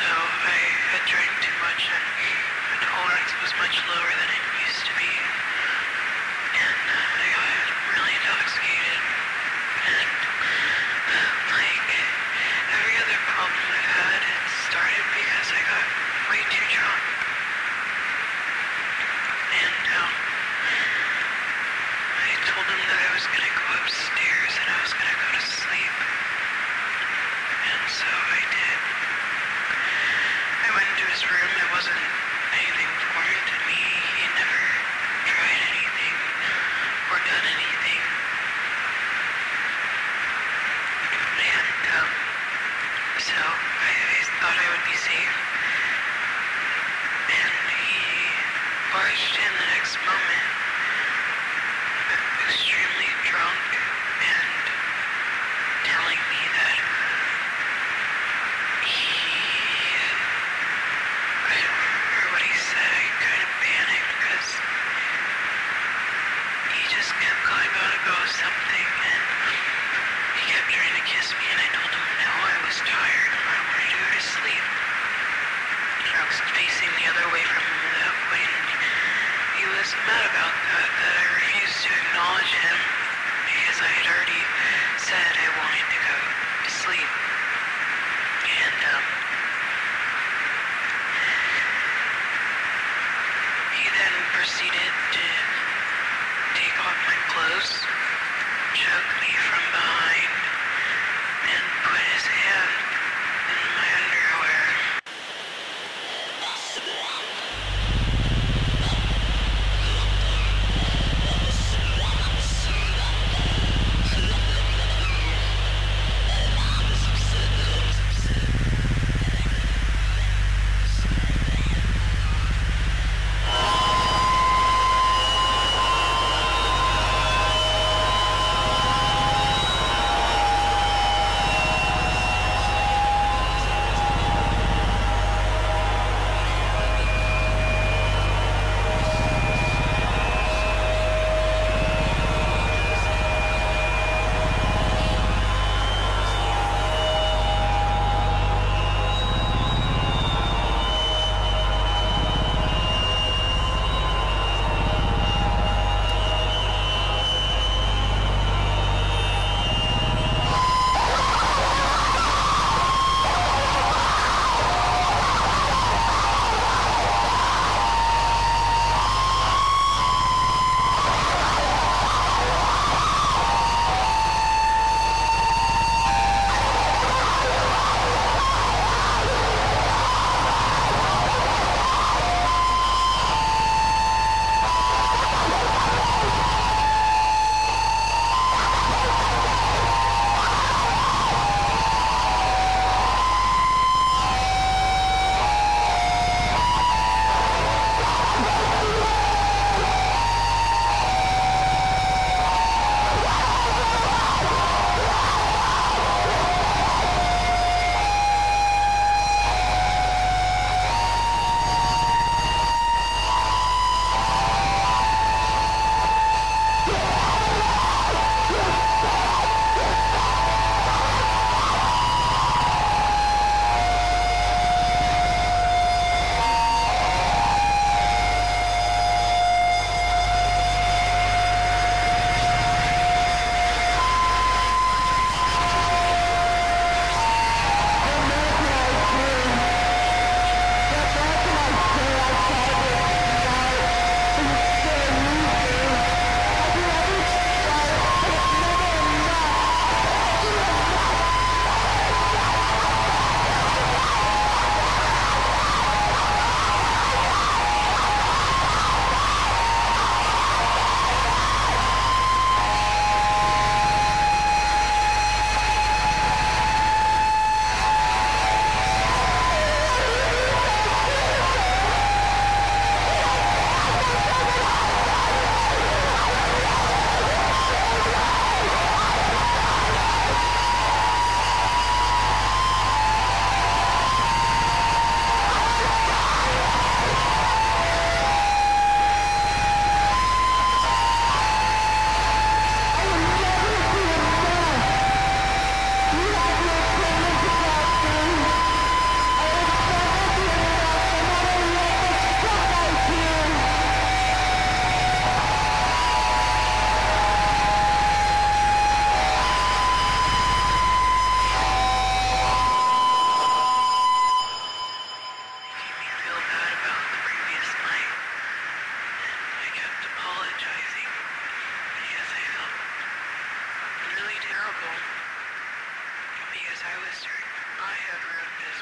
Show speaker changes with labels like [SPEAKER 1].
[SPEAKER 1] so I had drank too much and my tolerance was much lower than it used to be. And uh, I got really intoxicated. And, like, every other problem I've had, it started because I got way too drunk. And, um, I told him that I was gonna go upstairs and I was gonna go to sleep. And so I did. I went into his room. It wasn't anything foreign to me. He had never tried anything or done anything. And, um, so I, thought I would be safe. And he barged in the next moment, extremely drunk and telling me that he I don't remember what he said. I kind of panicked because he just kept going on about something and he kept trying to kiss me and I told him was tired and I wanted go to sleep. I was facing the other way from him at that point he was mad about that, that I refused to acknowledge him because I had already said I wanted struggle because I was certain I had ruined his